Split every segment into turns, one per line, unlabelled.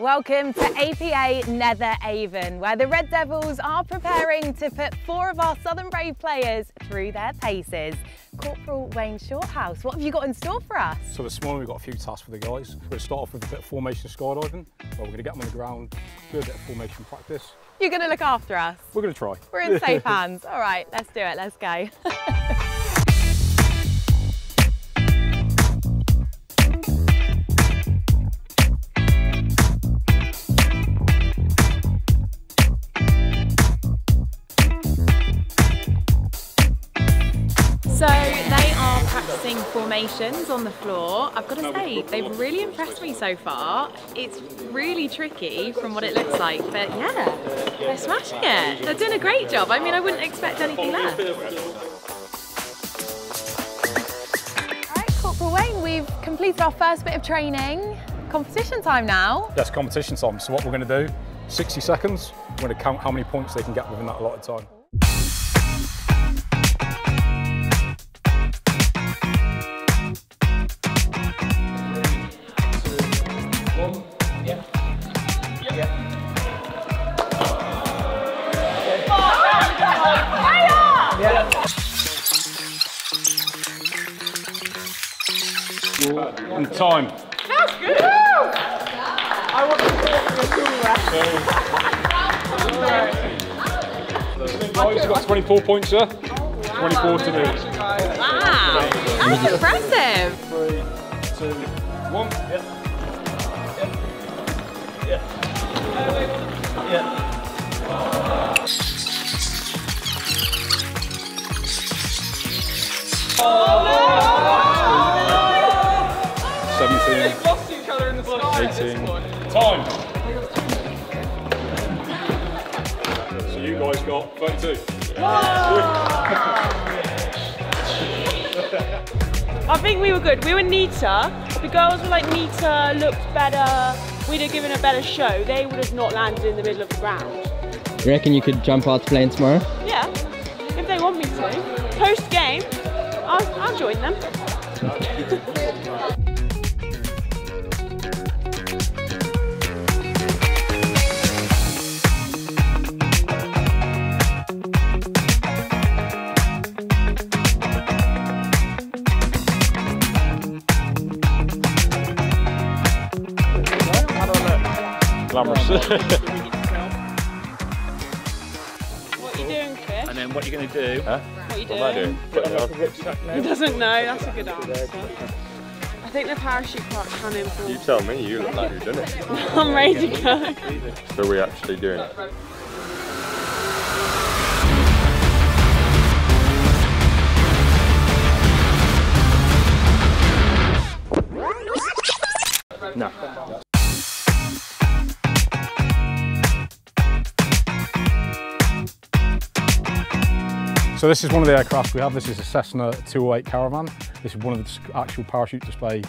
welcome to APA Netheravon, where the Red Devils are preparing to put four of our Southern Brave players through their paces. Corporal Wayne Shorthouse, what have you got in store for us?
So this morning we've got a few tasks for the guys. We're going to start off with a bit of formation skydiving. Well, we're going to get them on the ground, do a bit of formation practice.
You're going to look after us?
We're going to try.
We're in safe hands. All right, let's do it. Let's go. are practicing formations on the floor. I've got to say, they've really impressed me so far. It's really tricky from what it looks like, but yeah, they're smashing it. They're doing a great job. I mean, I wouldn't expect anything less. All right, Corporal Wayne, we've completed our first bit of training. Competition time now.
That's competition time. So what we're going to do, 60 seconds, we're going to count how many points they can get within that allotted time. And time.
That's good.
I want to
Guys, you've got 24 points, sir. 24 to do.
Wow, that's impressive.
Three, two, one. Yep. Seventeen. 18. Time. So you guys got 32.
I think we were good. We were neater. The girls were like neater, looked better. We'd have given a better show. They would have not landed in the middle of the ground.
You reckon you could jump out playing tomorrow?
Yeah, if they want me to. Post game, I'll, I'll join them.
Glamorous.
What are you doing, Chris?
And then what you're going to do? Huh?
What are you
What am I
doing?
doing?
He doesn't know. That's a good answer. I think the parachute part can
You tell me. You look like you've done it.
I'm ready to go.
So we're actually doing it. No.
So this is one of the aircraft we have. This is a Cessna 208 Caravan. This is one of the actual parachute display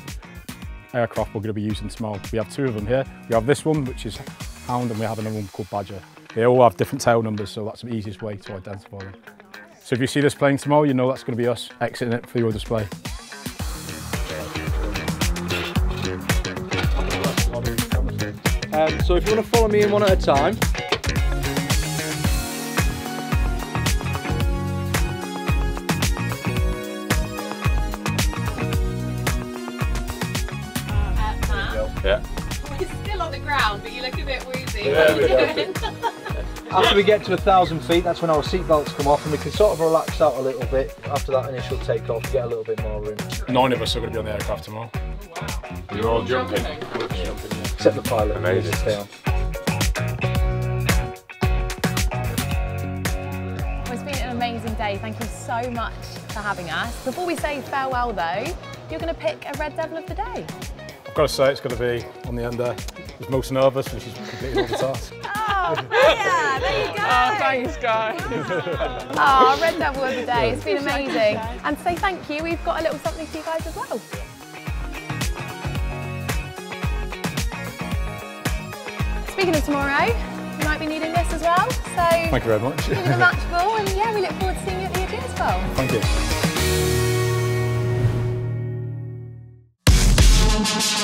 aircraft we're going to be using tomorrow. We have two of them here. We have this one, which is Hound, and we have another one called Badger. They all have different tail numbers, so that's the easiest way to identify them. So if you see this plane tomorrow, you know that's going to be us exiting it for your display.
Um, so if you want to follow me in one at a time.
On the ground, but you look a bit woozy.
Yeah,
what are
we?
After we get to a thousand feet, that's when our seatbelts come off and we can sort of relax out a little bit. After that initial takeoff, get a little bit more room.
Nine of us are going to be on the aircraft tomorrow.
You're all jumping.
Except the pilot.
Amazing.
Stay on.
Well, it's been an amazing day. Thank you so much for having us. Before we say farewell, though, you're going to pick a Red Devil of the Day.
I've got to say it's going to be on the end there. Who's most nervous, which is completely all the task.
Oh, yeah, there you go.
Oh, thanks, guys.
Oh, Red Devil of the Day. It's been amazing. And to say thank you, we've got a little something for you guys as well. Speaking of tomorrow, you might be needing this as well. So,
Thank you very much.
keeping the match ball, and yeah, we look forward to seeing you at the Ageas as well.
Thank you.
Thank